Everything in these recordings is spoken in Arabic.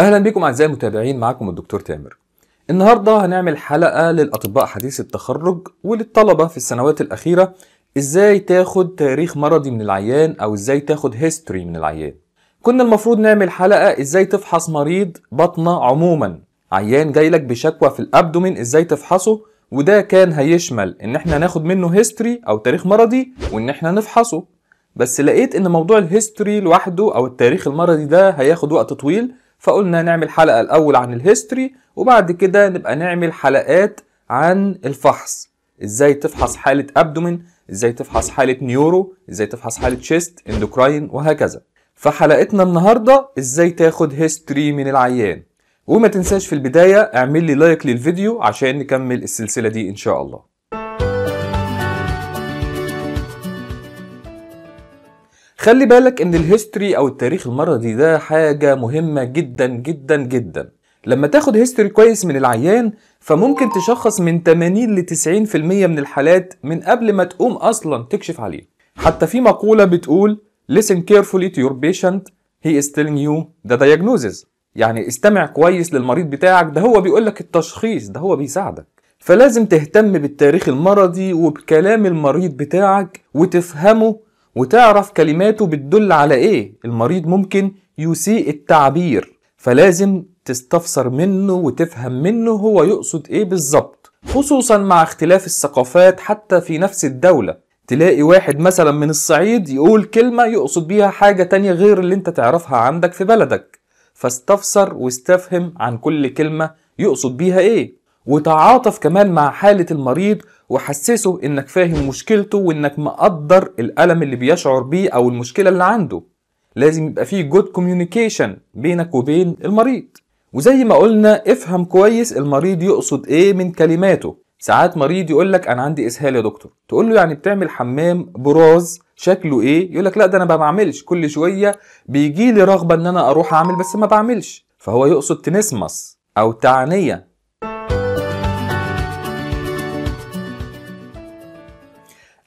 أهلا بكم أعزائي المتابعين معكم الدكتور تامر. النهارده هنعمل حلقة للأطباء حديث التخرج وللطلبة في السنوات الأخيرة إزاي تاخد تاريخ مرضي من العيان أو إزاي تاخد history من العيان. كنا المفروض نعمل حلقة إزاي تفحص مريض بطنه عموما. عيان جاي لك بشكوى في ال abdomen إزاي تفحصه؟ وده كان هيشمل إن إحنا ناخد منه history أو تاريخ مرضي وإن إحنا نفحصه. بس لقيت إن موضوع ال history لوحده أو التاريخ المرضي ده هياخد وقت طويل فقلنا نعمل حلقة الأول عن ال history وبعد كده نبقى نعمل حلقات عن الفحص. إزاي تفحص حالة abdomen إزاي تفحص حالة neuro إزاي تفحص حالة chest endocrine وهكذا. فحلقتنا النهاردة إزاي تاخد history من العيان. وما تنساش في البداية اعمل لي like للفيديو عشان نكمل السلسلة دي إن شاء الله. خلي بالك إن ال history أو التاريخ المرضي ده حاجة مهمة جدا جدا جدا. لما تاخد history كويس من العيان فممكن تشخص من 80 ل 90% من الحالات من قبل ما تقوم أصلا تكشف عليه. حتى في مقولة بتقول listen carefully to your patient. He is telling you the diagnosis. يعني استمع كويس للمريض بتاعك ده هو بيقولك التشخيص ده هو بيساعدك. فلازم تهتم بالتاريخ المرضي وبكلام المريض بتاعك وتفهمه وتعرف كلماته بتدل على إيه؟ المريض ممكن يسيء التعبير فلازم تستفسر منه وتفهم منه هو يقصد إيه بالظبط. خصوصا مع اختلاف الثقافات حتى في نفس الدولة. تلاقي واحد مثلا من الصعيد يقول كلمة يقصد بيها حاجة تانية غير اللي انت تعرفها عندك في بلدك. فاستفسر واستفهم عن كل كلمة يقصد بيها إيه. وتعاطف كمان مع حالة المريض وحسسه إنك فاهم مشكلته وإنك مقدر الألم اللي بيشعر بيه أو المشكلة اللي عنده. لازم يبقى فيه good communication بينك وبين المريض. وزي ما قلنا افهم كويس المريض يقصد إيه من كلماته. ساعات مريض يقول لك أنا عندي إسهال يا دكتور. تقول له يعني بتعمل حمام براز شكله إيه؟ يقول لك لا ده أنا ما بعملش. كل شوية بيجي لي رغبة إن أنا أروح أعمل بس ما بعملش. فهو يقصد tenesmus أو تعنية.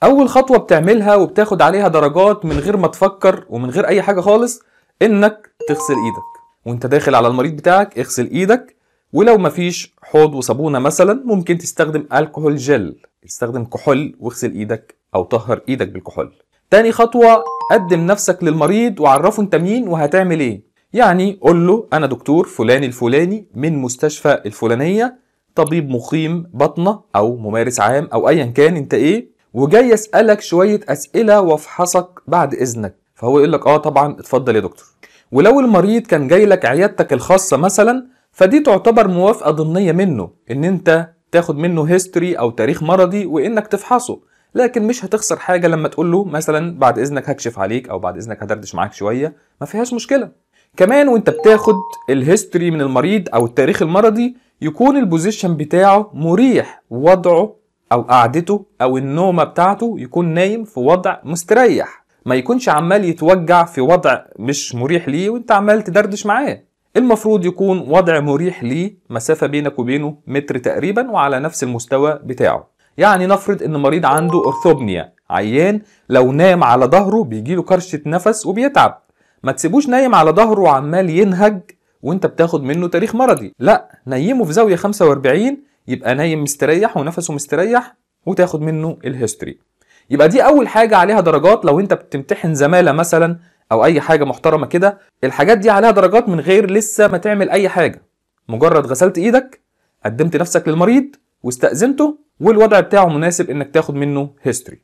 أول خطوة بتعملها وبتاخد عليها درجات من غير ما تفكر ومن غير أي حاجة خالص إنك تغسل إيدك. وأنت داخل على المريض بتاعك اغسل إيدك. ولو مفيش حوض وصابونة مثلا ممكن تستخدم ألكحول جل استخدم كحول واغسل إيدك أو طهر إيدك بالكحول. تاني خطوة قدم نفسك للمريض وعرفه أنت مين وهتعمل إيه. يعني قول له أنا دكتور فلان الفلاني من مستشفى الفلانية طبيب مقيم بطنة أو ممارس عام أو ايا كان أنت إيه. وجاي اسالك شوية أسئلة وافحصك بعد إذنك. فهو يقول لك آه طبعا اتفضل يا دكتور. ولو المريض كان جاي لك عيادتك الخاصة مثلا فدي تعتبر موافقة ضمنية منه إن أنت تاخد منه هيستوري أو تاريخ مرضي وإنك تفحصه. لكن مش هتخسر حاجة لما تقول له مثلا بعد إذنك هكشف عليك أو بعد إذنك هدردش معاك شوية. ما فيهاش مشكلة. كمان وأنت بتاخد ال history من المريض أو التاريخ المرضي يكون ال position بتاعه مريح وضعه أو قعدته أو النومه بتاعته يكون نايم في وضع مستريح. ما يكونش عمال يتوجع في وضع مش مريح ليه وانت عمال تدردش معاه. المفروض يكون وضع مريح ليه مسافة بينك وبينه متر تقريبا وعلى نفس المستوى بتاعه. يعني نفرض إن مريض عنده orthopnea عيان لو نام على ظهره بيجيله كرشة نفس وبيتعب. ما تسيبوش نايم على ظهره وعمال ينهج وانت بتاخد منه تاريخ مرضي. لا نيمه في زاوية 45 يبقى نايم مستريح ونفسه مستريح وتاخد منه ال history. يبقى دي أول حاجة عليها درجات. لو أنت بتمتحن زمالة مثلا أو أي حاجة محترمة كده الحاجات دي عليها درجات من غير لسه ما تعمل أي حاجة. مجرد غسلت إيدك قدمت نفسك للمريض واستأذنته والوضع بتاعه مناسب إنك تاخد منه history.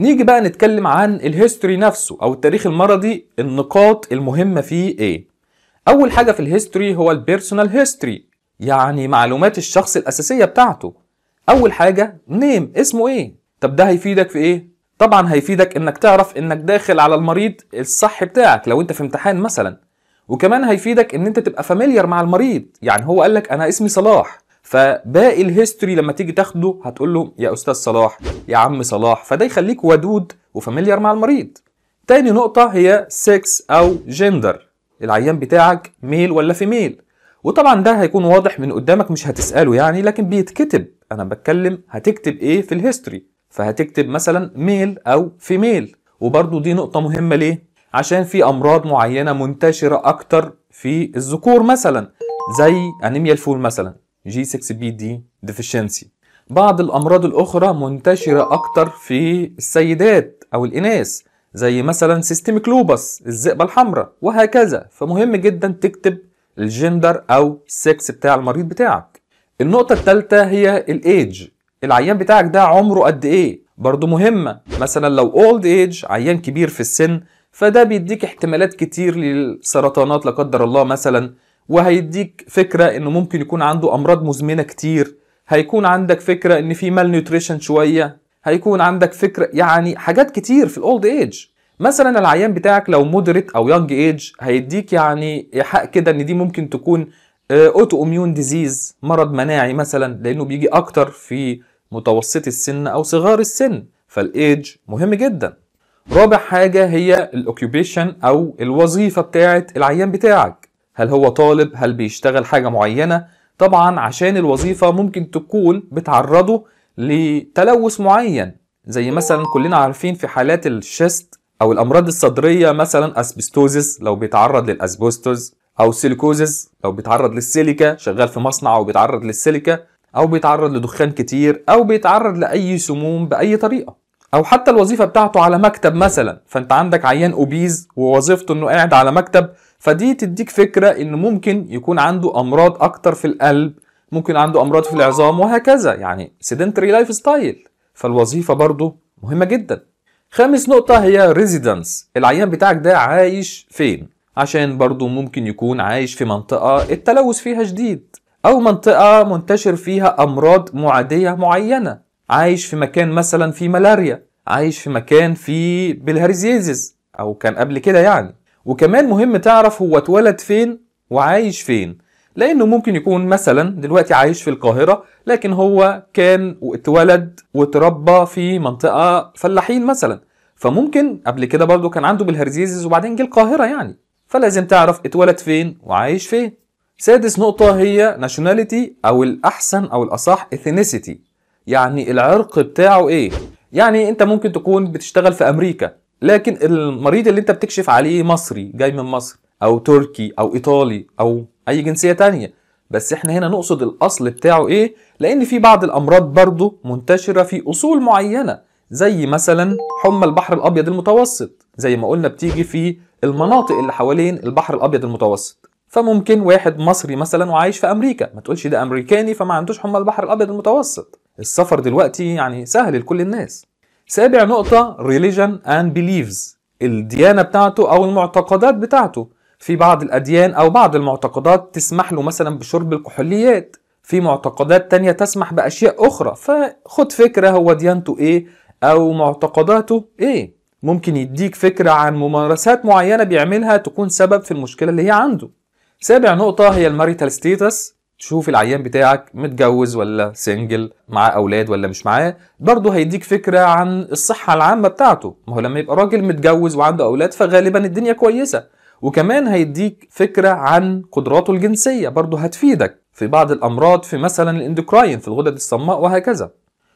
نيجي بقى نتكلم عن ال history نفسه أو التاريخ المرضي النقاط المهمة فيه إيه. أول حاجة في ال history هو ال personal history يعني معلومات الشخص الأساسية بتاعته. أول حاجة name اسمه إيه؟ طب ده هيفيدك في إيه؟ طبعا هيفيدك إنك تعرف إنك داخل على المريض الصح بتاعك لو أنت في امتحان مثلا. وكمان هيفيدك إن أنت تبقى familiar مع المريض يعني هو قال لك أنا اسمي صلاح. فباقي ال history لما تيجي تاخده هتقول له يا أستاذ صلاح يا عم صلاح. فده يخليك ودود و familiar مع المريض. تاني نقطة هي sex أو جندر العيان بتاعك male ولا female وطبعا ده هيكون واضح من قدامك مش هتسأله يعني لكن بيتكتب. أنا بتكلم هتكتب إيه في ال history فهتكتب مثلا male أو female وبرضو دي نقطة مهمة ليه؟ عشان في أمراض معينة منتشرة أكتر في الذكور مثلا زي أنيميا الفول مثلا G6PD deficiency. بعض الأمراض الأخرى منتشرة أكتر في السيدات أو الإناث. زي مثلا systemic lupus الذئبة الحمراء وهكذا. فمهم جدا تكتب الجندر أو السكس بتاع المريض بتاعك. النقطة الثالثة هي الإيج العيان بتاعك ده عمره قد إيه؟ برضو مهمة. مثلا لو old age عيان كبير في السن فده بيديك احتمالات كتير للسرطانات لا قدر الله مثلا وهيديك فكرة إنه ممكن يكون عنده أمراض مزمنة كتير. هيكون عندك فكرة إن في malnutrition شوية. هيكون عندك فكرة يعني حاجات كتير في ال old age مثلا العيان بتاعك لو moderate أو young age هيديك يعني إيحاء كده إن دي ممكن تكون autoimmune disease مرض مناعي مثلا لأنه بيجي أكتر في متوسط السن أو صغار السن. فالايدج مهم جدا. رابع حاجة هي ال occupation أو الوظيفة بتاعة العيان بتاعك. هل هو طالب؟ هل بيشتغل حاجة معينة؟ طبعا عشان الوظيفة ممكن تكون بتعرضه لتلوث معين. زي مثلا كلنا عارفين في حالات ال chest أو الأمراض الصدرية مثلا asbestosis لو بيتعرض للاسبستوز أو silicosis لو بيتعرض للسيليكا شغال في مصنع أو بيتعرض للسيليكا أو بيتعرض لدخان كتير أو بيتعرض لأي سموم بأي طريقة. أو حتى الوظيفة بتاعته على مكتب مثلا فأنت عندك عيان obese ووظيفته إنه قاعد على مكتب فدي تديك فكرة إنه ممكن يكون عنده أمراض أكتر في القلب ممكن عنده أمراض في العظام وهكذا. يعني sedentary lifestyle فالوظيفة برضو مهمة جدا. خامس نقطة هي residence العيان بتاعك ده عايش فين؟ عشان برضو ممكن يكون عايش في منطقة التلوث فيها شديد. أو منطقة منتشر فيها أمراض معدية معينة. عايش في مكان مثلا فيه ملاريا عايش في مكان فيه bilharziasis أو كان قبل كده يعني. وكمان مهم تعرف هو اتولد فين وعايش فين. لأنه ممكن يكون مثلا دلوقتي عايش في القاهرة لكن هو كان واتولد واتربى في منطقة فلاحين مثلا. فممكن قبل كده برضه كان عنده بالهرزيزيس وبعدين جه القاهرة يعني. فلازم تعرف اتولد فين وعايش فين. سادس نقطة هي nationality أو الأحسن أو الأصح ethnicity. يعني العرق بتاعه إيه؟ يعني أنت ممكن تكون بتشتغل في أمريكا لكن المريض اللي أنت بتكشف عليه مصري جاي من مصر أو تركي أو إيطالي أو أي جنسية تانية. بس إحنا هنا نقصد الأصل بتاعه إيه؟ لأن في بعض الأمراض برضه منتشرة في أصول معينة زي مثلا حمى البحر الأبيض المتوسط زي ما قلنا بتيجي في المناطق اللي حوالين البحر الأبيض المتوسط. فممكن واحد مصري مثلا وعايش في أمريكا ما تقولش ده أمريكاني فما عندوش حمى البحر الأبيض المتوسط. السفر دلوقتي يعني سهل لكل الناس. سابع نقطة religion and beliefs الديانة بتاعته أو المعتقدات بتاعته. في بعض الأديان أو بعض المعتقدات تسمح له مثلا بشرب الكحوليات. في معتقدات تانية تسمح بأشياء أخرى. فخد فكرة هو ديانته إيه أو معتقداته إيه. ممكن يديك فكرة عن ممارسات معينة بيعملها تكون سبب في المشكلة اللي هي عنده. سابع نقطة هي ال marital status. تشوف العيان بتاعك متجوز ولا single معاه أولاد ولا مش معاه. برضه هيديك فكرة عن الصحة العامة بتاعته. ما هو لما يبقى راجل متجوز وعنده أولاد فغالبا الدنيا كويسة. وكمان هيديك فكرة عن قدراته الجنسية برضه هتفيدك في بعض الأمراض في مثلا ال endocrine في الغدد الصماء وهكذا.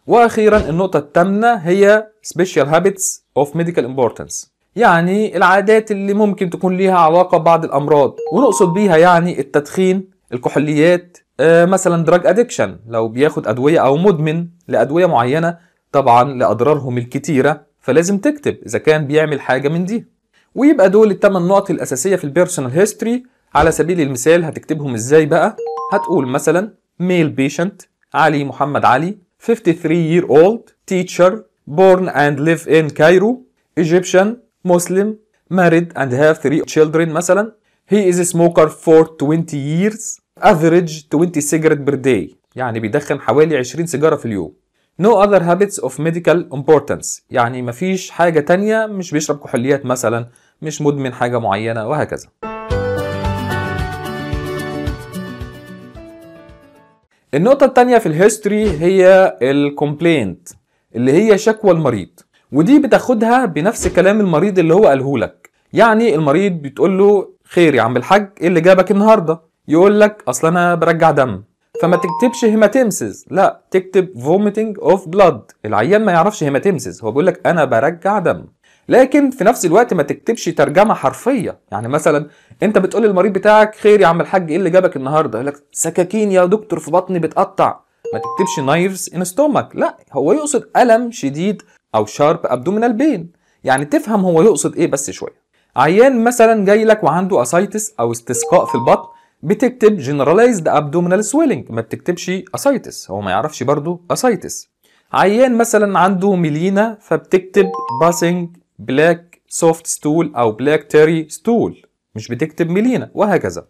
وأخيرا النقطة الثامنة هي special habits of medical importance. يعني العادات اللي ممكن تكون ليها علاقة ببعض الأمراض. ونقصد بيها يعني التدخين الكحوليات آه مثلا drug addiction لو بياخد أدوية أو مدمن لأدوية معينة طبعا لأضرارهم الكتيرة فلازم تكتب إذا كان بيعمل حاجة من دي. ويبقى دول الثمان نقط الأساسية في ال personal history على سبيل المثال هتكتبهم إزاي بقى؟ هتقول مثلا ميل بيشنت علي محمد علي 53 year old teacher born and live in Cairo Egyptian Muslim married and have three children مثلا. He is a smoker for 20 years average 20 cigarette per day يعني بيدخن حوالي 20 سيجارة في اليوم. No other habits of medical importance يعني مفيش حاجة تانية مش بيشرب كحوليات مثلا. مش مدمن حاجة معينة وهكذا. النقطة التانية في ال history هي ال complaint اللي هي شكوى المريض. ودي بتاخدها بنفس كلام المريض اللي هو قاله لك. يعني المريض بتقول له خير يا عم الحاج إيه اللي جابك النهارده؟ يقول لك أصل أنا برجع دم. فما تكتبش hematemesis لا تكتب vomiting of blood العيان ما يعرفش hematemesis هو بيقول لك أنا برجع دم. لكن في نفس الوقت ما تكتبش ترجمة حرفية. يعني مثلا أنت بتقول للمريض بتاعك خير يا عم الحاج إيه اللي جابك النهارده؟ يقول لك سكاكين يا دكتور في بطني بتقطع. ما تكتبش knives in stomach لا هو يقصد ألم شديد أو sharp abdominal pain يعني تفهم هو يقصد إيه بس شوية. عيان مثلا جاي لك وعنده ascites أو استسقاء في البطن بتكتب generalized abdominal swelling. ما بتكتبش ascites هو ما يعرفش برضو ascites عيان مثلا عنده melena فبتكتب passing black soft stool أو black tarry stool مش بتكتب melena وهكذا.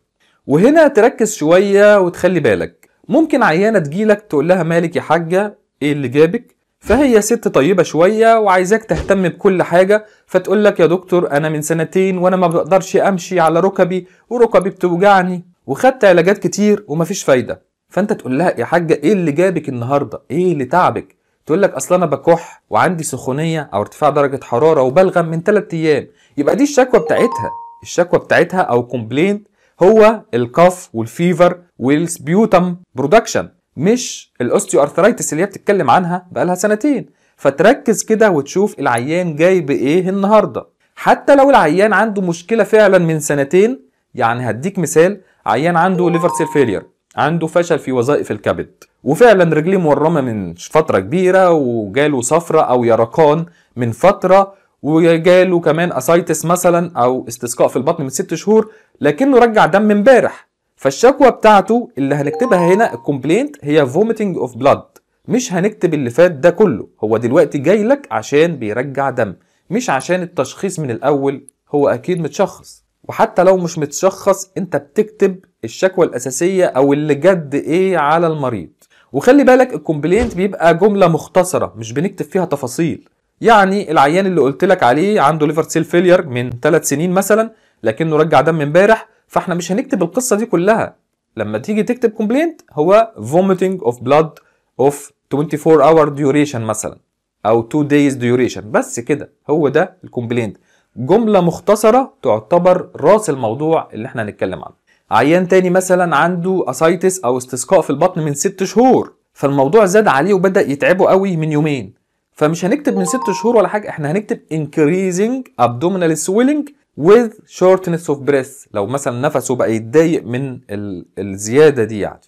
وهنا تركز شوية وتخلي بالك. ممكن عيانة تجيلك تقول لها مالك يا حاجة؟ إيه اللي جابك؟ فهي ست طيبة شوية وعايزاك تهتم بكل حاجة فتقول لك يا دكتور أنا من سنتين وأنا ما بقدرش أمشي على ركبي وركبي بتوجعني وخدت علاجات كتير ومفيش فايدة. فأنت تقول لها يا حاجة إيه اللي جابك النهاردة؟ إيه اللي تعبك؟ تقول لك أصل أنا بكح وعندي سخونية أو ارتفاع درجة حرارة وبلغم من 3 أيام. يبقى دي الشكوى بتاعتها. الشكوى بتاعتها أو complaint هو ال cough وال fever وال sputum production مش ال osteoarthritis اللي هي بتتكلم عنها بقالها سنتين. فتركز كده وتشوف العيان جاي بإيه النهارده. حتى لو العيان عنده مشكلة فعلا من سنتين يعني هديك مثال عيان عنده liver cell failure عنده فشل في وظائف الكبد. وفعلا رجليه مورمة من فترة كبيرة وجاله صفرة أو يرقان من فترة وجاله كمان ascites مثلا أو استسقاء في البطن من ست شهور لكنه رجع دم امبارح. فالشكوى بتاعته اللي هنكتبها هنا ال complaint هي vomiting of blood مش هنكتب اللي فات ده كله. هو دلوقتي جاي لك عشان بيرجع دم. مش عشان التشخيص من الأول هو أكيد متشخص. وحتى لو مش متشخص انت بتكتب الشكوى الأساسية أو اللي جد إيه على المريض. وخلي بالك ال complaint بيبقى جملة مختصرة مش بنكتب فيها تفاصيل. يعني العيان اللي قلت لك عليه عنده liver cell failure من 3 سنين مثلا لكنه رجع دم امبارح فإحنا مش هنكتب القصة دي كلها. لما تيجي تكتب complaint هو vomiting of blood of 24 hour duration مثلا أو 2 days duration. بس كده هو ده ال complaint. جملة مختصرة تعتبر راس الموضوع اللي إحنا هنتكلم عنه. عيان تاني مثلا عنده ascites أو استسقاء في البطن من 6 شهور فالموضوع زاد عليه وبدأ يتعبه قوي من يومين. فمش هنكتب من 6 شهور ولا حاجة إحنا هنكتب increasing abdominal swelling with shortness of breath. لو مثلا نفسه بقى يتضايق من ال- الزيادة دي يعني.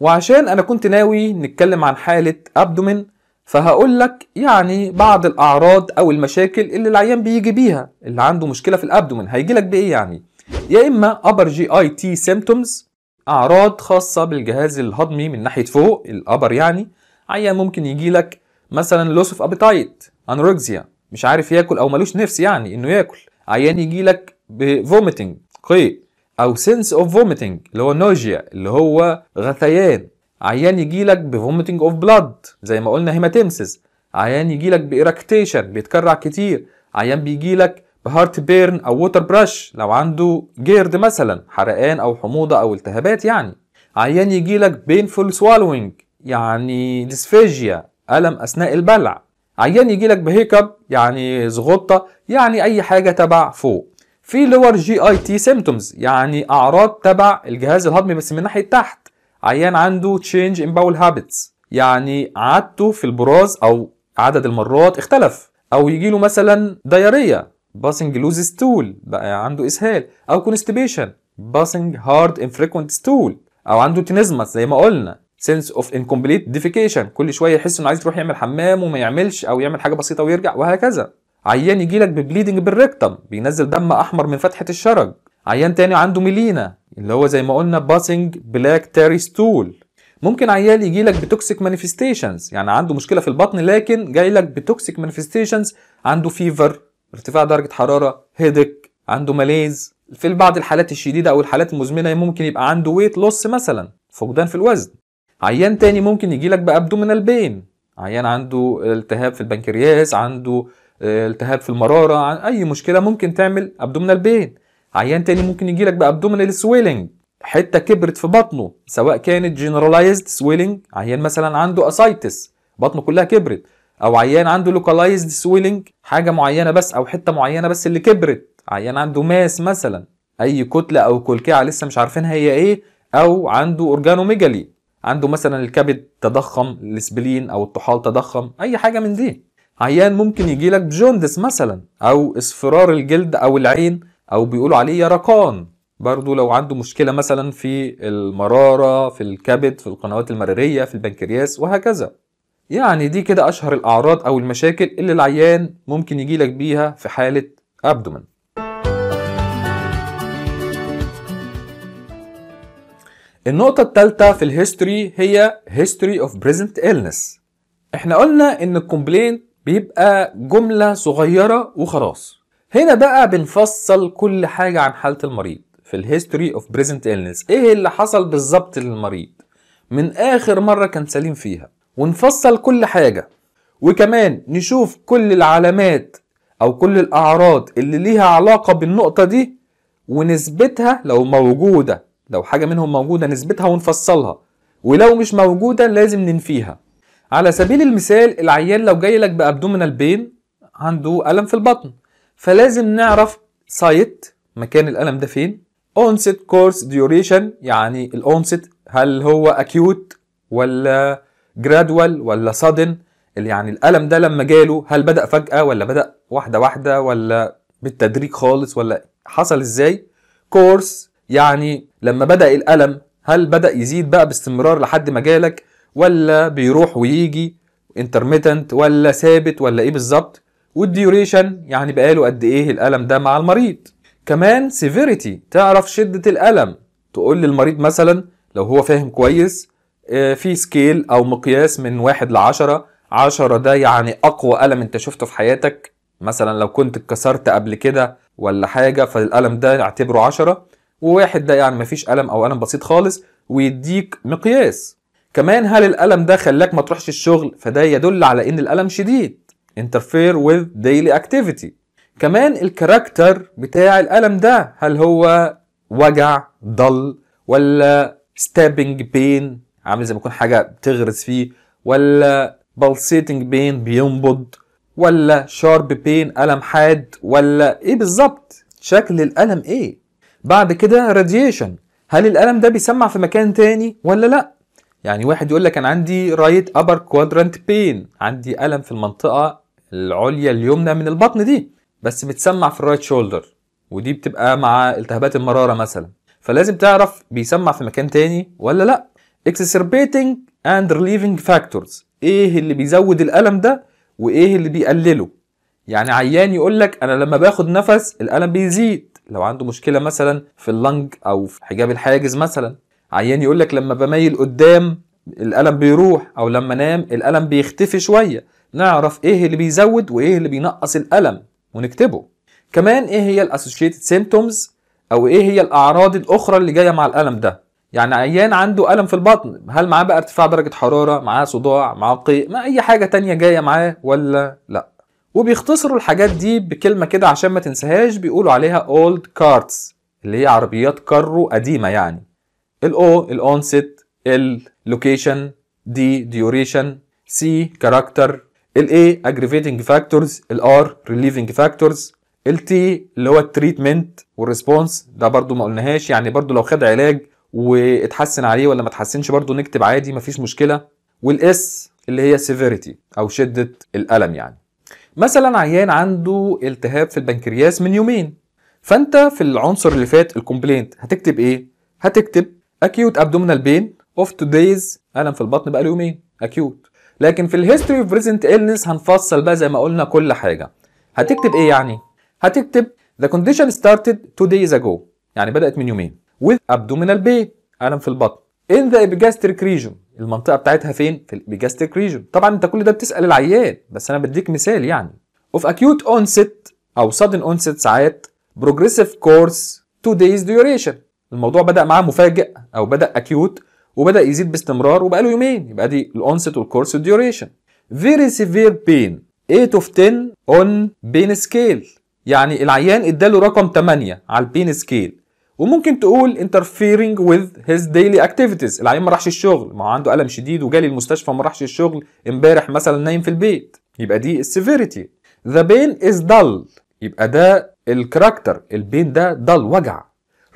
وعشان أنا كنت ناوي نتكلم عن حالة abdomen فهقول لك يعني بعض الأعراض أو المشاكل اللي العيان بيجي بيها اللي عنده مشكلة في ال abdomen. هيجي لك بإيه يعني؟ يا إما upper GIT symptoms أعراض خاصة بالجهاز الهضمي من ناحية فوق ال upper يعني. عيان ممكن يجي لك مثلا loss of appetite anorexia مش عارف ياكل أو ملوش نفس يعني إنه ياكل. عيان يجي لك ب vomiting قيء أو sense of vomiting اللي هو nausea اللي هو غثيان. عيان يجي لك ب vomiting of blood زي ما قلنا hematemesis عيان يجي لك ب eructation بيتكرع كتير. عيان بيجي لك ب heartburn أو water brash لو عنده GERD مثلا حرقان أو حموضة أو التهابات يعني. عيان يجي لك painful swallowing يعني dysphagia ألم أثناء البلع. عيان يجي لك ب hiccup يعني زغطة يعني أي حاجة تبع فوق. في lower GIT symptoms يعني أعراض تبع الجهاز الهضمي بس من ناحية تحت. عيان عنده change in bowel habits يعني عادته في البراز أو عدد المرات اختلف. أو يجي له مثلا diarrhea passing loose stool بقى عنده إسهال. أو constipation passing hard infrequent stool أو عنده tenesmus زي ما قلنا sense of incomplete defecation كل شوية يحس إنه عايز يروح يعمل حمام وما يعملش أو يعمل حاجة بسيطة ويرجع وهكذا. عيان يجي لك ب bleeding per rectum بينزل دم أحمر من فتحة الشرج. عيان تاني عنده melena اللي هو زي ما قلنا passing black tarry stool ممكن عيان يجي لك ب toxic manifestations يعني عنده مشكلة في البطن لكن جاي لك ب toxic manifestations عنده fever ارتفاع درجة حرارة headache عنده malaise في بعض الحالات الشديدة أو الحالات المزمنة ممكن يبقى عنده weight loss مثلا فقدان في الوزن. عيان تاني ممكن يجي لك ب abdominal pain عيان عنده التهاب في البنكرياس عنده التهاب في المرارة أي مشكلة ممكن تعمل abdominal pain عيان تاني ممكن يجي لك ب abdominal swelling حتة كبرت في بطنه سواء كانت generalized swelling عيان مثلا عنده ascites بطنه كلها كبرت. أو عيان عنده localized swelling حاجة معينة بس أو حتة معينة بس اللي كبرت. عيان عنده mass مثلا. أي كتلة أو كلكعة لسه مش عارفينها هي إيه أو عنده organomegaly عنده مثلا الكبد تضخم ال spleen أو الطحال تضخم أي حاجة من دي. عيان ممكن يجيلك ب jaundice مثلا أو اصفرار الجلد أو العين أو بيقولوا عليه يرقان برضو لو عنده مشكلة مثلا في المرارة في الكبد في القنوات المرارية في البنكرياس وهكذا. يعني دي كده أشهر الأعراض أو المشاكل اللي العيان ممكن يجيلك بيها في حالة abdomen النقطة الثالثة في ال history هي history of present illness إحنا قلنا إن ال complaint بيبقى جملة صغيرة وخلاص. هنا بقى بنفصل كل حاجة عن حالة المريض. في ال history of present illness إيه اللي حصل بالظبط للمريض؟ من آخر مرة كان سليم فيها. ونفصل كل حاجة. وكمان نشوف كل العلامات أو كل الأعراض اللي ليها علاقة بالنقطة دي ونثبتها لو موجودة. لو حاجة منهم موجودة نثبتها ونفصلها. ولو مش موجودة لازم ننفيها. على سبيل المثال العيان لو جاي لك ب abdominal pain عنده ألم في البطن. فلازم نعرف site مكان الألم ده فين؟ onset course duration يعني ال onset هل هو acute ولا gradual ولا اللي يعني الألم ده لما جاله هل بدأ فجأة ولا بدأ واحدة واحدة ولا بالتدريج خالص ولا حصل إزاي؟ course يعني لما بدأ الألم هل بدأ يزيد بقى باستمرار لحد ما جالك ولا بيروح ويجي intermittent ولا ثابت ولا إيه بالظبط؟ وال duration يعني بقاله قد إيه الألم ده مع المريض. كمان severity تعرف شدة الألم. تقول للمريض مثلا لو هو فاهم كويس آه، في scale أو مقياس من واحد لعشرة عشرة ده يعني أقوى ألم أنت شفته في حياتك. مثلا لو كنت اتكسرت قبل كده ولا حاجة فالألم ده اعتبره عشرة. وواحد ده يعني مفيش ألم أو ألم بسيط خالص ويديك مقياس. كمان هل الألم ده خلاك ما تروحش الشغل؟ فده يدل على إن الألم شديد. Interfere with daily activity. كمان ال character بتاع الألم ده هل هو وجع dull ولا stabbing pain عامل زي ما يكون حاجة بتغرز فيه ولا pulsating pain بينبض ولا sharp pain ألم حاد ولا إيه بالظبط؟ شكل الألم إيه؟ بعد كده radiation هل الألم ده بيسمع في مكان تاني ولا لأ؟ يعني واحد يقول لك أنا عندي right upper quadrant pain عندي ألم في المنطقة العليا اليمنى من البطن دي بس بتسمع في ال right shoulder ودي بتبقى مع التهابات المرارة مثلا. فلازم تعرف بيسمع في مكان تاني ولا لأ. Exacerbating and relieving factors. إيه اللي بيزود الألم ده وإيه اللي بيقلله؟ يعني عيان يقول لك أنا لما باخد نفس الألم بيزيد. لو عنده مشكلة مثلا في ال lung أو في حجاب الحاجز مثلا. عيان يقول لك لما بميل قدام الألم بيروح أو لما انام الألم بيختفي شوية. نعرف إيه اللي بيزود وإيه اللي بينقص الألم ونكتبه. كمان إيه هي ال associated symptoms أو إيه هي الأعراض الأخرى اللي جاية مع الألم ده؟ يعني عيان عنده ألم في البطن هل معاه بقى ارتفاع درجة حرارة معاه صداع معاه قيء ما أي حاجة تانية جاية معاه ولا لأ؟ وبيختصروا الحاجات دي بكلمة كده عشان ما تنساهاش بيقولوا عليها old carts اللي هي عربيات كارو قديمة يعني. الاو الاونست اللوكيشن دي ديوريشن سي كاركتر الاي aggravating فاكتورز الار relieving فاكتورز ال T اللي هو ال treatment وال response ده برضو ما قلناهاش. يعني برضو لو خد علاج واتحسن عليه ولا ما اتحسنش برضو نكتب عادي مفيش مشكلة. وال S اللي هي severity أو شدة الألم يعني. مثلا عيان عنده التهاب في البنكرياس من يومين. فأنت في العنصر اللي فات ال complaint هتكتب إيه؟ هتكتب acute abdominal pain of two days الم في البطن بقى يومين. Acute. لكن في ال history of present illness هنفصل بقى زي ما قلنا كل حاجة. هتكتب إيه يعني؟ هتكتب the condition started two days ago. يعني بدأت من يومين. With abdominal pain. الم في البطن. In the epigastric region. المنطقة بتاعتها فين؟ في ال epigastric region طبعا أنت كل ده بتسأل العيان. بس أنا بديك مثال يعني. Of acute onset أو sudden onset ساعات. Progressive course two days duration. الموضوع بدأ معاه مفاجئ أو بدأ acute وبدأ يزيد باستمرار وبقى له يومين. يبقى دي ال onset وال course وال duration very severe pain. 8 of 10 on pain scale. يعني العيان اداله رقم 8 على ال pain scale وممكن تقول interfering with his daily activities. العيان ما راحش الشغل. ما عنده ألم شديد وجالي المستشفى ما راحش الشغل. امبارح مثلا نايم في البيت. يبقى دي ال severity the pain is dull. يبقى ده ال character. ال pain ده dull. وجع.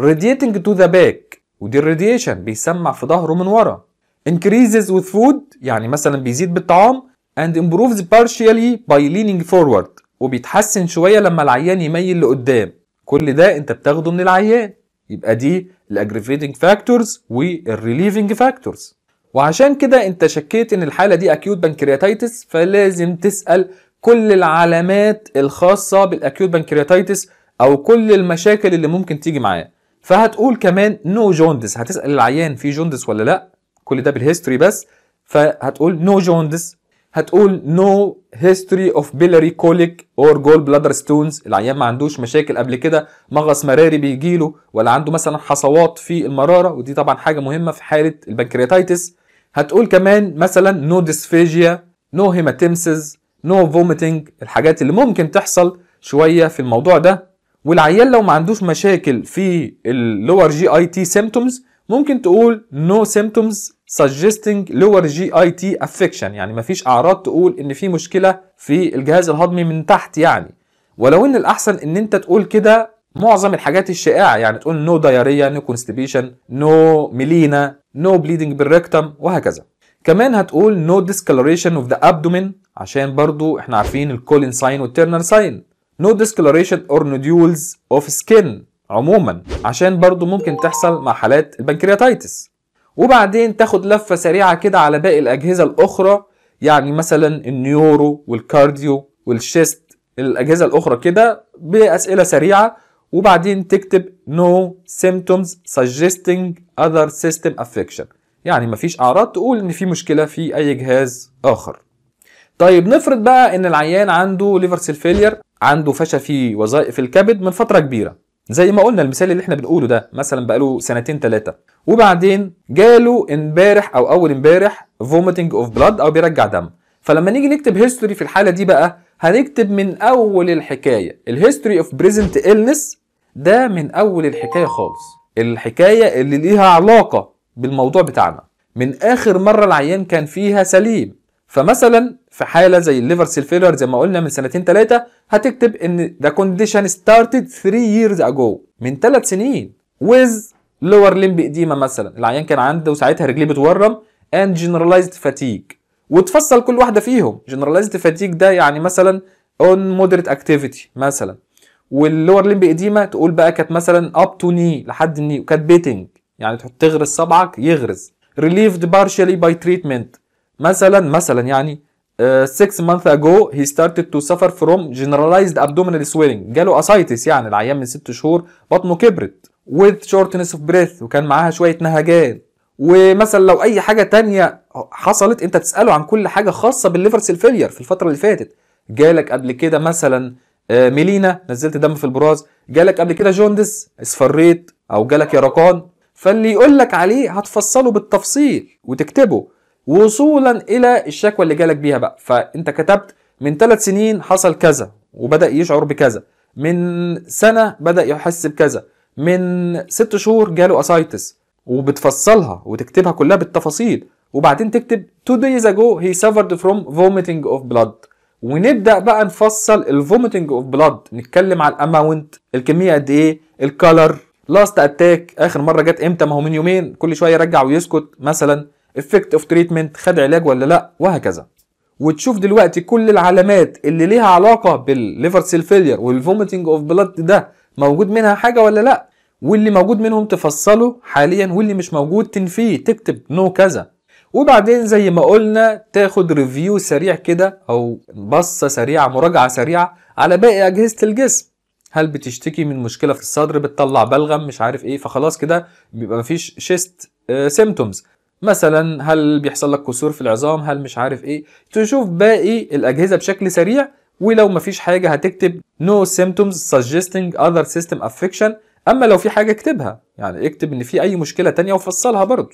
Radiating to the back. ودي ال radiation بيسمع في ظهره من ورا. Increases with food يعني مثلا بيزيد بالطعام and improves partially by leaning forward وبيتحسن شوية لما العيان يميل لقدام. كل ده انت بتاخده من العيان. يبقى دي ال aggravating factors وال relieving factors وعشان كده انت شكيت ان الحالة دي acute pancreatitis فلازم تسأل كل العلامات الخاصة بال acute pancreatitis أو كل المشاكل اللي ممكن تيجي معاه. فهتقول كمان no no jaundice هتسأل العيان في jaundice ولا لأ؟ كل ده بال history بس. فهتقول no no jaundice هتقول no history of biliary colic or gall bladder stones العيان ما عندوش مشاكل قبل كده. مغص مراري بيجيله ولا عنده مثلا حصوات في المرارة. ودي طبعا حاجة مهمة في حالة ال pancreatitis. هتقول كمان مثلا no dysphagia no hematemesis no vomiting الحاجات اللي ممكن تحصل شوية في الموضوع ده. والعيان لو ما عندوش مشاكل في ال lower GIT symptoms ممكن تقول no symptoms suggesting lower GIT affection. يعني مفيش أعراض تقول إن في مشكلة في الجهاز الهضمي من تحت يعني. ولو إن الأحسن إن أنت تقول كده معظم الحاجات الشائعة يعني تقول no diarrhea no constipation no melena no bleeding per rectum وهكذا. كمان هتقول no discoloration of the abdomen عشان برضو إحنا عارفين ال Cullen sign وال Turner sign no discoloration or nodules of skin عموما عشان برضو ممكن تحصل مع حالات ال pancreatitis. وبعدين تاخد لفة سريعة كده على باقي الأجهزة الأخرى يعني مثلا ال neuro وال cardio وال chest الأجهزة الأخرى كده بأسئلة سريعة. وبعدين تكتب no symptoms suggesting other system affection. يعني مفيش أعراض تقول إن في مشكلة في أي جهاز آخر. طيب نفرض بقى إن العيان عنده liver cell failure عنده فشل في وظائف الكبد من فترة كبيرة. زي ما قلنا المثال اللي إحنا بنقوله ده مثلا بقاله سنتين ثلاثة وبعدين جاله امبارح أو أول امبارح vomiting of blood أو بيرجع دم. فلما نيجي نكتب history في الحالة دي بقى هنكتب من أول الحكاية. ال history of present illness ده من أول الحكاية خالص. الحكاية اللي ليها علاقة بالموضوع بتاعنا. من آخر مرة العيان كان فيها سليم. فمثلا في حالة زي ال liver cell failure زي ما قلنا من سنتين ثلاثة هتكتب إن the condition started 3 years ago من ثلاث سنين with lower limb edema مثلا. العيان كان عنده ساعتها رجليه بتورم and generalized fatigue. وتفصل كل واحدة فيهم. generalized fatigue ده يعني مثلا on moderate activity مثلا. وال lower limb edema تقول بقى كانت مثلا up to knee لحد ال knee وكانت pitting يعني تحط تغرز صبعك يغرز. relieved partially by treatment. مثلا مثلا يعني 6 months ago he started to suffer from generalized abdominal swelling. جاله ascites يعني العيان من 6 شهور بطنه كبرت. With shortness of breath وكان معاها شوية نهجان ومثلا لو أي حاجة تانية حصلت أنت تسأله عن كل حاجة خاصة بال liver cell failure في الفترة اللي فاتت. جالك قبل كده مثلا melena نزلت دم في البراز. جالك قبل كده jaundice اصفريت أو جالك يرقان فاللي يقول لك عليه هتفصله بالتفصيل وتكتبه. وصولا إلى الشكوى اللي جالك بيها بقى. فأنت كتبت من ثلاث سنين حصل كذا وبدأ يشعر بكذا. من سنة بدأ يحس بكذا. من ست شهور جاله ascites وبتفصلها وتكتبها كلها بالتفاصيل. وبعدين تكتب two days ago he suffered from vomiting of blood. ونبدأ بقى نفصل ال vomiting of blood نتكلم على ال amount الكمية قد إيه ال color last attack آخر مرة جت إمتى؟ ما هو من يومين. كل شوية يرجع ويسكت مثلا. effect of treatment خد علاج ولا لا وهكذا. وتشوف دلوقتي كل العلامات اللي ليها علاقة بال liver cell failure وال vomiting of blood ده موجود منها حاجة ولا لا؟ واللي موجود منهم تفصله حاليا واللي مش موجود تنفيه تكتب نو no كذا. وبعدين زي ما قلنا تاخد review سريع كده أو بصة سريعة مراجعة سريعة على باقي أجهزة الجسم. هل بتشتكي من مشكلة في الصدر بتطلع بلغم مش عارف إيه فخلاص كده بيبقى مفيش chest symptoms مثلا هل بيحصل لك كسور في العظام؟ هل مش عارف إيه؟ تشوف باقي الأجهزة بشكل سريع ولو مفيش حاجة هتكتب no symptoms suggesting other system affection. أما لو في حاجة اكتبها يعني اكتب إن في أي مشكلة تانية وفصلها برضه.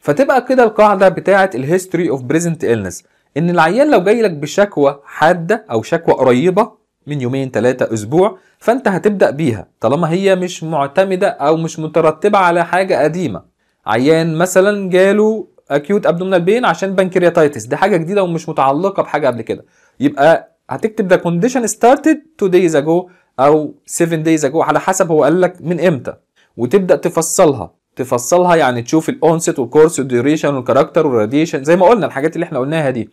فتبقى كده القاعدة بتاعة ال history of present illness إن العيان لو جاي لك بشكوى حادة أو شكوى قريبة من يومين ثلاثة أسبوع فأنت هتبدأ بيها طالما هي مش معتمدة أو مش مترتبة على حاجة قديمة. عيان مثلا جاله acute abdominal pain عشان pancreatitis دي حاجة جديدة ومش متعلقة بحاجة قبل كده. يبقى هتكتب the condition started 2 days ago أو 7 days ago على حسب هو قال لك من إمتى. وتبدأ تفصلها. تفصلها يعني تشوف الاونست والكورس والديوريشن والكاركتر والراديشن زي ما قلنا الحاجات اللي إحنا قلناها دي.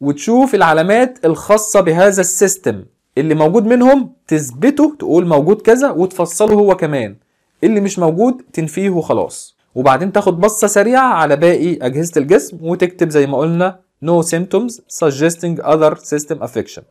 وتشوف العلامات الخاصة بهذا ال system. اللي موجود منهم تثبته تقول موجود كذا وتفصله هو كمان. اللي مش موجود تنفيه وخلاص. وبعدين تاخد بصة سريعة على باقي أجهزة الجسم وتكتب زي ما قلنا no symptoms suggesting other system affection.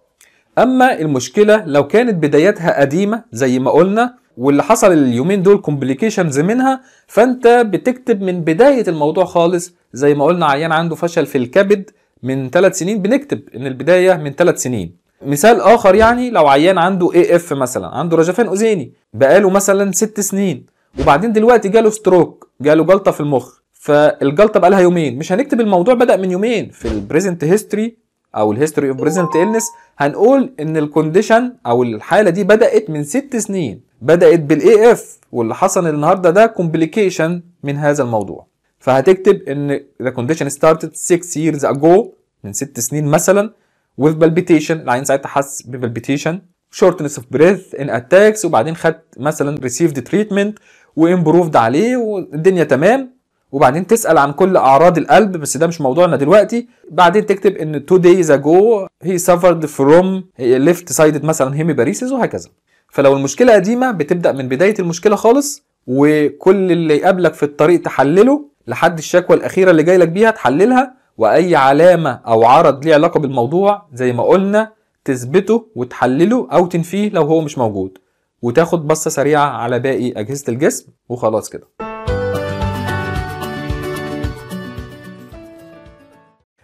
أما المشكلة لو كانت بدايتها قديمة زي ما قلنا واللي حصل اليومين دول complications منها فأنت بتكتب من بداية الموضوع خالص زي ما قلنا عيان عنده فشل في الكبد من ثلاث سنين بنكتب إن البداية من ثلاث سنين. مثال آخر يعني لو عيان عنده AF مثلا عنده رجفان أذيني بقاله مثلا ست سنين وبعدين دلوقتي جاله stroke جاله جلطة في المخ. فالجلطة بقالها يومين. مش هنكتب الموضوع بدأ من يومين. في ال present history أو ال history of present illness هنقول إن ال condition أو الحالة دي بدأت من ست سنين. بدأت بال AF واللي حصل النهارده ده complication من هذا الموضوع. فهتكتب إن the condition started 6 years ago من ست سنين مثلا with palpitation العيان ساعتها حس ب palpitation shortness of breath in attacks وبعدين خد مثلا received treatment و improved عليه والدنيا تمام. وبعدين تسأل عن كل أعراض القلب بس ده مش موضوعنا دلوقتي. بعدين تكتب إن two days ago he suffered from left sided مثلا hemiparesis وهكذا. فلو المشكلة قديمة بتبدأ من بداية المشكلة خالص وكل اللي يقابلك في الطريق تحلله لحد الشكوى الأخيرة اللي جاي لك بيها تحللها. وأي علامة أو عرض ليه علاقة بالموضوع زي ما قلنا تثبته وتحلله أو تنفيه لو هو مش موجود. وتاخد بصة سريعة على باقي أجهزة الجسم وخلاص كده.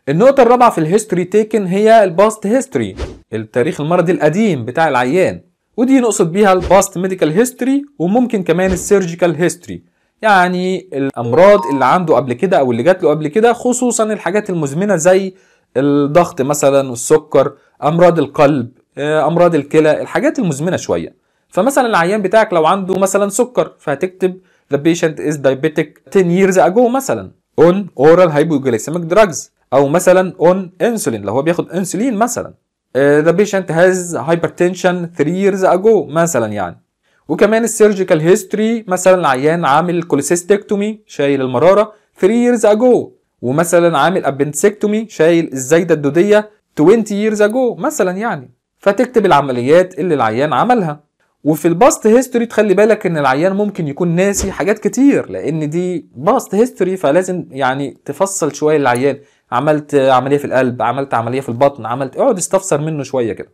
النقطة الرابعة في ال history taking هي ال past history التاريخ المرضي القديم بتاع العيان. ودي نقصد بيها ال past medical history وممكن كمان ال surgical history يعني الأمراض اللي عنده قبل كده أو اللي جات له قبل كده خصوصا الحاجات المزمنة زي الضغط مثلا والسكر أمراض القلب أمراض الكلى الحاجات المزمنة شوية. فمثلا العيان بتاعك لو عنده مثلا سكر فهتكتب the patient is diabetic 10 years ago مثلا. on oral hypoglycemic drugs. أو مثلا on insulin لو هو بياخد انسولين مثلا. the patient has hypertension 3 years ago مثلا يعني. وكمان ال surgical history مثلا العيان عامل cholecystectomy شايل المرارة 3 years ago. ومثلا عامل appendectomy شايل الزايدة الدودية 20 years ago مثلا يعني. فتكتب العمليات اللي العيان عملها. وفي ال past history تخلي بالك إن العيان ممكن يكون ناسي حاجات كتير لأن دي past history فلازم يعني تفصل شوية للعيان عملت عملية في القلب عملت عملية في البطن عملت اقعد استفسر منه شوية كده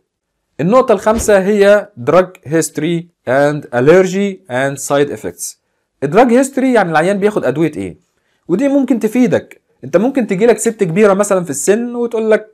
النقطة الخامسة هي drug history and allergy and side effects. ال drug history يعني العيان بياخد أدوية إيه؟ ودي ممكن تفيدك. أنت ممكن تجي لك ست كبيرة مثلا في السن وتقول لك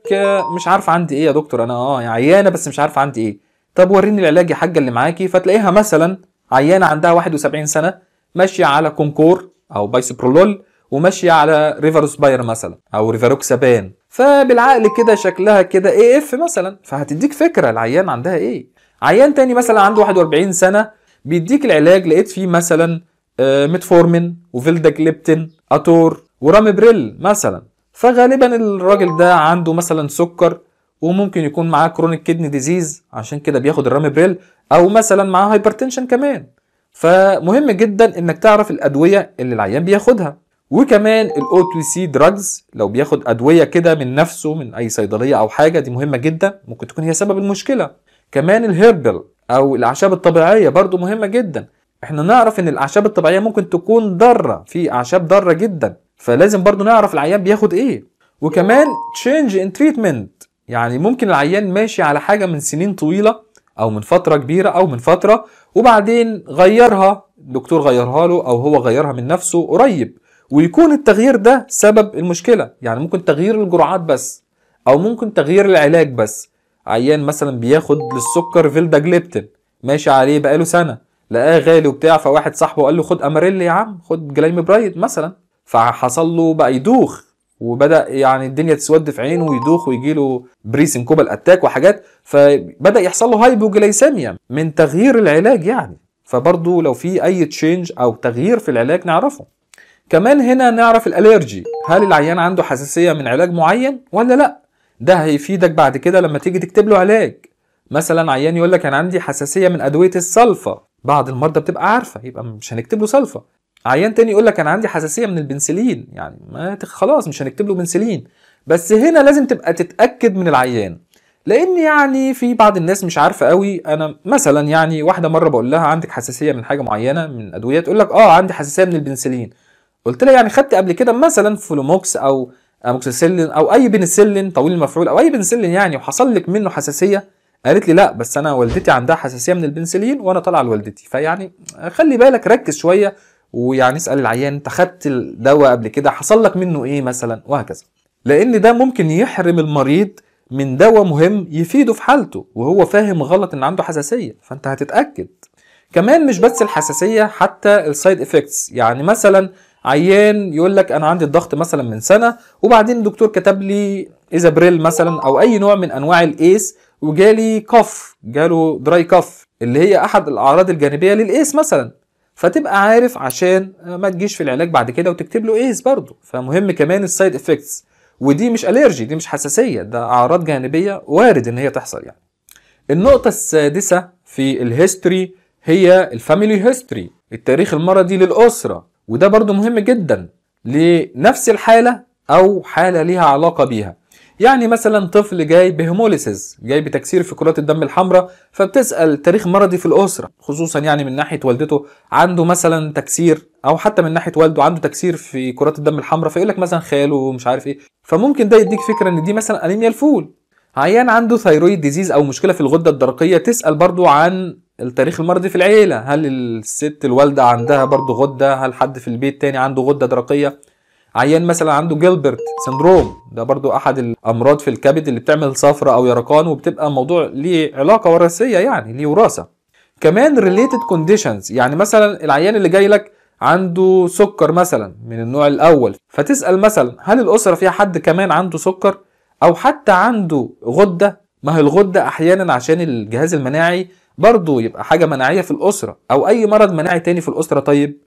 مش عارفة عندي إيه يا دكتور أنا أه عيانة بس مش عارفة عندي إيه. طب وريني العلاج يا حاجة اللي معاكي. فتلاقيها مثلا عيانة عندها 71 سنة ماشية على كونكور أو بايسبرولول وماشية على ريفاروسباير مثلا أو rivaroxaban. فبالعقل كده شكلها كده AF مثلا. فهتديك فكرة العيان عندها إيه. عيان تاني مثلا عنده 41 سنة بيديك العلاج لقيت فيه مثلا metformin و vildagliptin أتور و ramipril مثلا. فغالبا الراجل ده عنده مثلا سكر وممكن يكون معاه chronic kidney disease عشان كده بياخد ال ramipril أو مثلا معاه hypertension كمان. فمهم جدا إنك تعرف الأدوية اللي العيان بياخدها. وكمان ال OTC drugs لو بياخد أدوية كده من نفسه من أي صيدلية أو حاجة دي مهمة جدا ممكن تكون هي سبب المشكلة. كمان ال herbal أو الأعشاب الطبيعية برضو مهمة جدا. إحنا نعرف إن الأعشاب الطبيعية ممكن تكون ضارة في أعشاب ضارة جدا. فلازم برضو نعرف العيان بياخد إيه. وكمان change in treatment يعني ممكن العيان ماشي على حاجة من سنين طويلة أو من فترة كبيرة أو من فترة وبعدين غيرها الدكتور غيرها له أو هو غيرها من نفسه قريب ويكون التغيير ده سبب المشكلة. يعني ممكن تغيير الجرعات بس أو ممكن تغيير العلاج بس. عيان مثلا بياخد للسكر vildagliptin ماشي عليه بقاله سنة لقاه غالي وبتاع فواحد صاحبه قال له خد Amaryl يا عم خد glimepiride مثلا. فحصل له بقى يدوخ. وبدأ يعني الدنيا تسود في عينه ويدوخ ويجي له presyncopal attack وحاجات فبدأ يحصل له hypoglycemia من تغيير العلاج يعني. فبرضه لو في أي change أو تغيير في العلاج نعرفه. كمان هنا نعرف ال allergy هل العيان عنده حساسية من علاج معين ولا لأ؟ ده هيفيدك بعد كده لما تيجي تكتب له علاج. مثلا عيان يقول لك أنا عندي حساسية من أدوية السلفا. بعض المرضى بتبقى عارفة يبقى مش هنكتب له سلفا. عيان تاني يقول لك أنا عندي حساسية من البنسلين. يعني ما خلاص مش هنكتب له بنسلين. بس هنا لازم تبقى تتأكد من العيان. لأن يعني في بعض الناس مش عارفة قوي. أنا مثلا يعني واحدة مرة بقول لها عندك حساسية من حاجة معينة من ادويه تقول لك آه عندي حساسية من البنسلين. قلت لها يعني خدت قبل كده مثلا فلوموكس أو أموكسيسيلين أو أي بنسلين طويل المفعول أو أي بنسلين يعني وحصل لك منه حساسية. قالت لي لا بس أنا والدتي عندها حساسية من البنسلين وأنا طالعه لوالدتي. فيعني خلي بالك ركز شوية. ويعني اسأل العيان انت خدت الدواء قبل كده حصل لك منه إيه مثلا؟ وهكذا. لأن ده ممكن يحرم المريض من دواء مهم يفيده في حالته وهو فاهم غلط إن عنده حساسية فأنت هتتأكد. كمان مش بس الحساسية حتى ال side effects يعني مثلا عيان يقول لك أنا عندي الضغط مثلا من سنة وبعدين الدكتور كتب لي Ezapril مثلا أو أي نوع من أنواع ال ACE وجالي cough جاله dry cough اللي هي أحد الأعراض الجانبية لل ACE مثلا. فتبقى عارف عشان ما تجيش في العلاج بعد كده وتكتب له ACE برضه. فمهم كمان ال side effects ودي مش allergy دي مش حساسية ده أعراض جانبية وارد إن هي تحصل يعني. النقطة السادسة في ال history هي ال family history التاريخ المرضي للأسرة. وده برضو مهم جدا لنفس الحالة أو حالة ليها علاقة بيها. يعني مثلا طفل جاي ب hemolysis جاي بتكسير في كرات الدم الحمراء فبتسأل تاريخ مرضي في الأسرة خصوصا يعني من ناحية والدته عنده مثلا تكسير أو حتى من ناحية والده عنده تكسير في كرات الدم الحمراء فيقول لك مثلا خاله مش عارف إيه. فممكن ده يديك فكرة إن دي مثلا أنيميا الفول. عيان عنده thyroid disease أو مشكلة في الغدة الدرقية تسأل برضو عن التاريخ المرضي في العيلة. هل الست الوالدة عندها برضو غدة؟ هل حد في البيت تاني عنده غدة درقية؟ عيان مثلا عنده Gilbert syndrome ده برضو أحد الأمراض في الكبد اللي بتعمل صفرة أو يرقان وبتبقى موضوع ليه علاقة وراثية يعني ليه وراثة. كمان related conditions يعني مثلا العيان اللي جاي لك عنده سكر مثلا من النوع الأول فتسأل مثلا هل الأسرة فيها حد كمان عنده سكر؟ أو حتى عنده غدة؟ ما هي الغدة أحيانا عشان الجهاز المناعي برضه يبقى حاجة مناعية في الأسرة أو أي مرض مناعي تاني في الأسرة طيب؟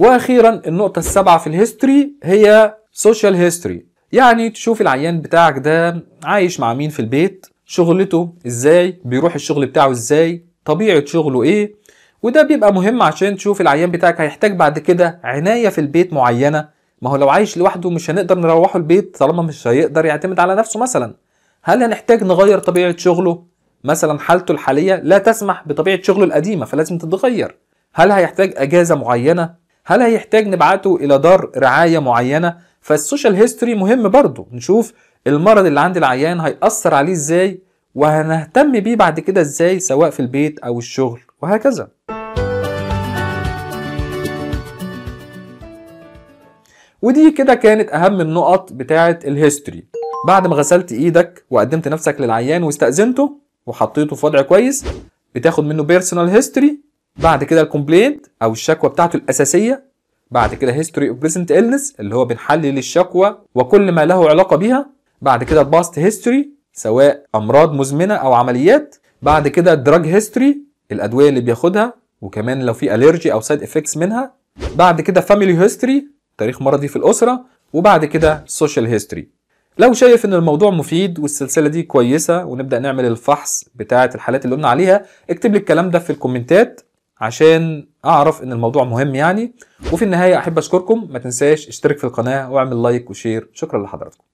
وأخيرا النقطة السابعة في ال history هي social history يعني تشوف العيان بتاعك ده عايش مع مين في البيت شغلته إزاي بيروح الشغل بتاعه إزاي طبيعة شغله إيه وده بيبقى مهم عشان تشوف العيان بتاعك هيحتاج بعد كده عناية في البيت معينة. ما هو لو عايش لوحده مش هنقدر نروحه البيت طالما مش هيقدر يعتمد على نفسه مثلا. هل هنحتاج نغير طبيعة شغله؟ مثلا حالته الحالية لا تسمح بطبيعة شغله القديمة فلازم تتغير. هل هيحتاج أجازة معينة؟ هل هيحتاج نبعته إلى دار رعاية معينة؟ فال social history مهم برضه. نشوف المرض اللي عند العيان هيأثر عليه إزاي وهنهتم بيه بعد كده إزاي سواء في البيت أو الشغل وهكذا. ودي كده كانت أهم النقط بتاعة ال history. بعد ما غسلت إيدك وقدمت نفسك للعيان واستأذنته وحطيته في وضع كويس بتاخد منه personal history بعد كده ال complaint أو الشكوى بتاعته الأساسية بعد كده history of present illness اللي هو بنحلل الشكوى وكل ما له علاقة بيها بعد كده ال past history سواء أمراض مزمنة أو عمليات بعد كده ال drug history الأدوية اللي بياخدها وكمان لو في allergy أو side effects منها بعد كده family history تاريخ مرضي في الأسرة وبعد كده social history لو شايف إن الموضوع مفيد والسلسلة دي كويسة ونبدأ نعمل الفحص بتاعة الحالات اللي قلنا عليها اكتب لي الكلام ده في الكومنتات عشان أعرف إن الموضوع مهم يعني. وفي النهاية أحب أشكركم. ما تنساش اشترك في القناة وأعمل like و share. شكرا لحضراتكم.